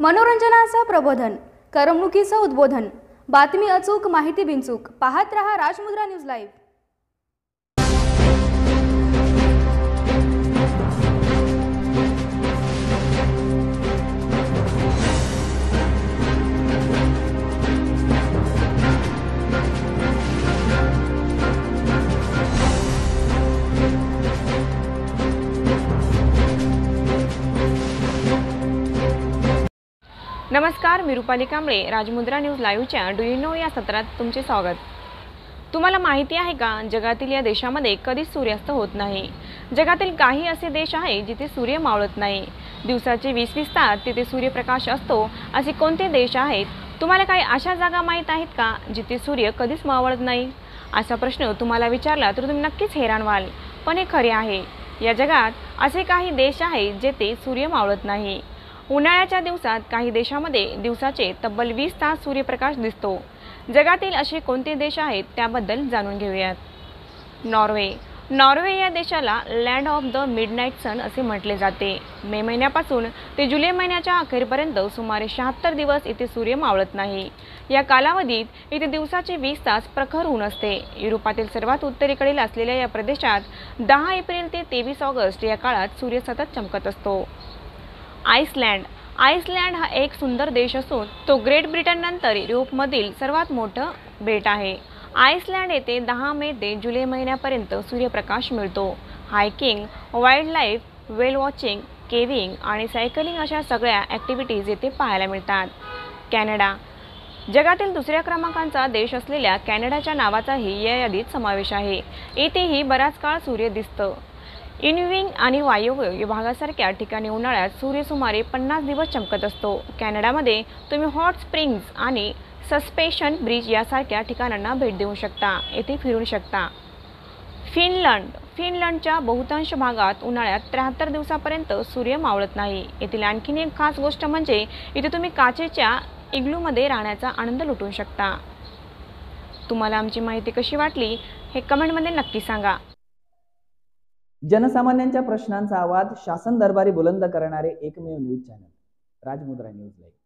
मनोरंजनाचं प्रबोधन करमणुकीचं उद्बोधन. बातमी अचूक माहिती बिनचूक. पाहत रहा राजमुद्रा न्यूज लाईव्ह. नमस्कार मी रुपाली कांबळे राजमुद्रा न्यूज लाईव्हच्या डू यू नो या सत्रात तुमचे स्वागत. तुम्हाला माहिती आहे का जगातील या देशामध्ये कधीच सूर्यास्त होत नाही. जगातील काही असे देश आहे जिथे सूर्य मावळत नाही. दिवसाचे वीस वीस तास तिथे सूर्यप्रकाश असतो असे कोणते देश आहेत? तुम्हाला काही अशा जागा माहीत आहेत का जिथे सूर्य कधीच मावळत नाही? असा प्रश्न तुम्हाला विचारला तर तुम्ही नक्कीच हैराण व्हाल. पण हे खरे आहे. या जगात असे काही देश आहेत जेथे सूर्य मावळत नाही. उन्हाळ्याच्या दिवसात काही देशामध्ये दिवसाचे तब्बल वीस तास सूर्यप्रकाश दिसतो. जगातील असे कोणते देश आहेत त्याबद्दल जाणून घेऊयात. नॉर्वे. नॉर्वे या देशाला land of the midnight sun असे म्हटले जाते. मे महिन्यापासून ते जुलै महिन्याच्या अखेरपर्यंत सुमारे शहात्तर दिवस इथे सूर्य मावळत नाही. या कालावधीत इथे दिवसाचे वीस तास प्रखर ऊन असते. युरोपातील सर्वात उत्तरेकडील असलेल्या या प्रदेशात दहा एप्रिल ते तेवीस ऑगस्ट या काळात सूर्य सतत चमकत असतो. आईसलँड आईसलँड हा एक सुंदर देश असून तो ग्रेट ब्रिटननंतर युरोपमधील सर्वात मोठं बेट आहे. आईसलँड येथे दहा मे ते जुलै महिन्यापर्यंत सूर्यप्रकाश मिळतो. Hiking wildlife whale watching caving आणि सायकलिंग अशा सगळ्या ॲक्टिव्हिटीज येथे पाहायला मिळतात. कॅनडा. जगातील दुसऱ्या क्रमांकाचा देश असलेल्या कॅनडाच्या नावाचाही या यादीत समावेश आहे. येथेही बराच काळ सूर्य दिसतं. इनविंग आणि वायव्य विभागासारख्या ठिकाणी उन्हाळ्यात सूर्य सुमारे पन्नास दिवस चमकत असतो. कॅनडामध्ये तुम्ही हॉट स्प्रिंग्स आणि सस्पेशन ब्रिज यासारख्या ठिकाणांना भेट देऊ शकता. येथे फिरू शकता. फिनलंड. फिनलंडच्या बहुतांश भागात उन्हाळ्यात त्र्याहत्तर दिवसापर्यंत सूर्य मावळत नाही. येथील आणखीन एक खास गोष्ट म्हणजे इथे तुम्ही काचेच्या इग्लूमध्ये राहण्याचा आनंद लुटू शकता. तुम्हाला आमची माहिती कशी वाटली हे कमेंटमध्ये नक्की सांगा. जनसामान्यांच्या प्रश्नांचा आवाज शासन दरबारी बुलंद करणारे एकमेव news channel Rajmudra news live.